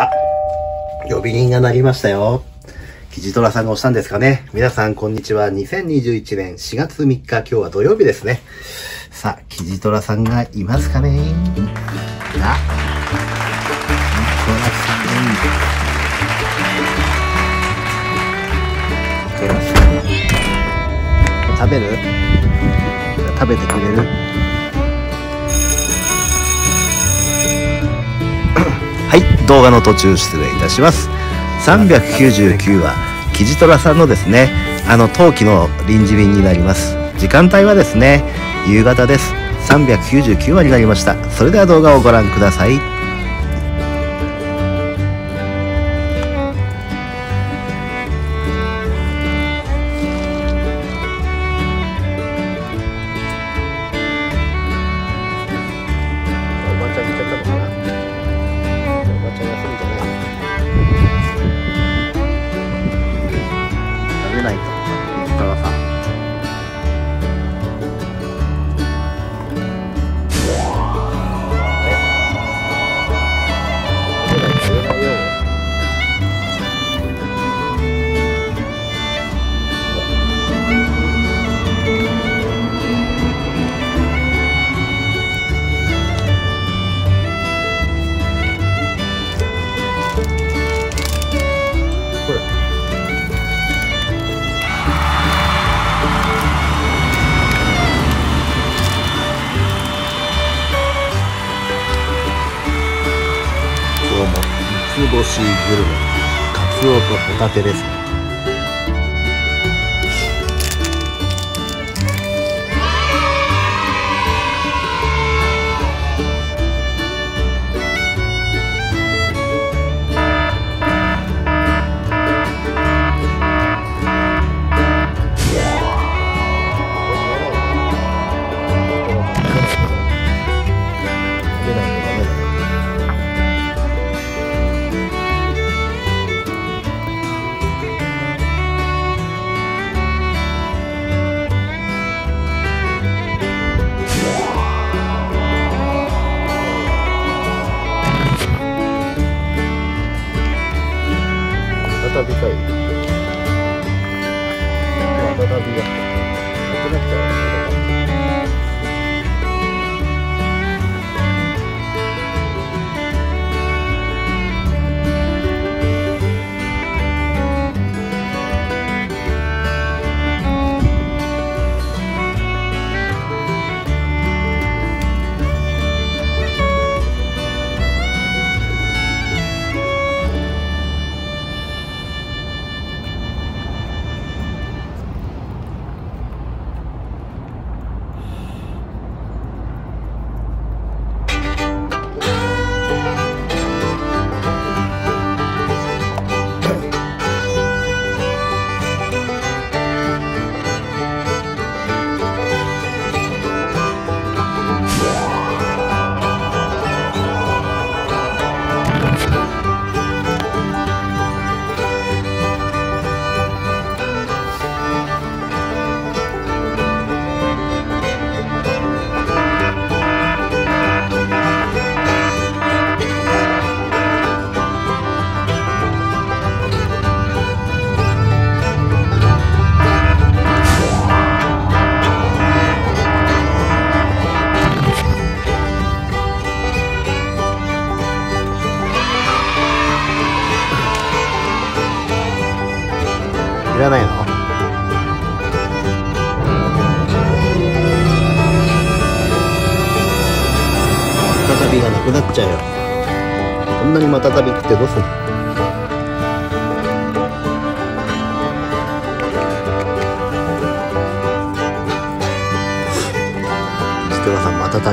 あ、呼び鈴が鳴りましたよ。キジトラさんが押したんですかね。皆さん、こんにちは。2021年4月3日、今日は土曜日ですね。さあ、キジトラさんがいますかねあ、トラさん。食べる？食べてくれる？動画の途中失礼いたします。399話、キジトラさんのですね、あの、陶器の臨時便になります。時間帯はですね、夕方です。399話になりました。それでは動画をご覧ください。干しグルメカツオとホタテですね。再びかい再いらないの？再びがなくなっちゃうよ。こんなにまたたび食ってどうすんの？さんまたた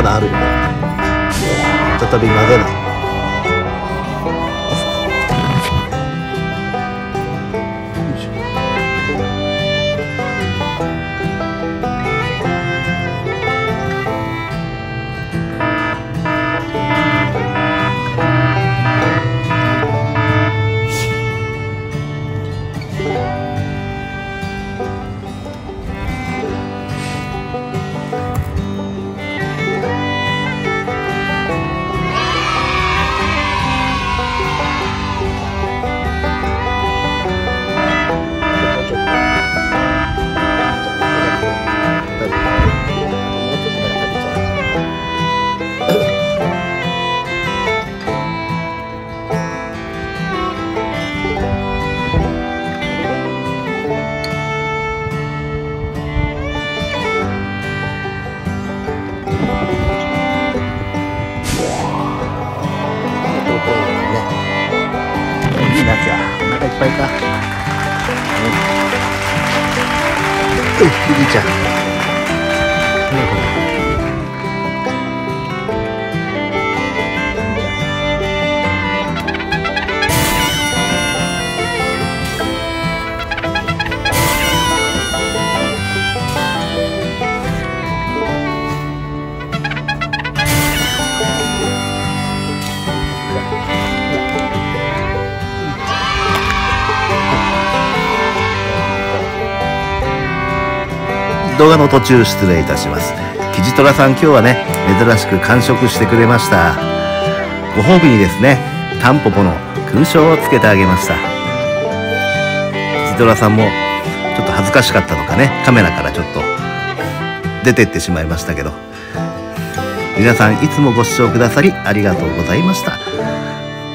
まだあるよ再び混ぜない。なきゃ。お腹いっぱいか。ういリリーちゃん。動画の途中失礼いたします。キジトラさん今日はね珍しく完食してくれました。ご褒美にですねタンポポの勲章をつけてあげました。キジトラさんもちょっと恥ずかしかったのかねカメラからちょっと出てってしまいましたけど。皆さんいつもご視聴くださりありがとうございました。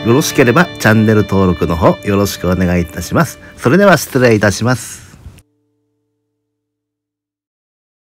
よろしければチャンネル登録の方よろしくお願いいたします。それでは失礼いたします。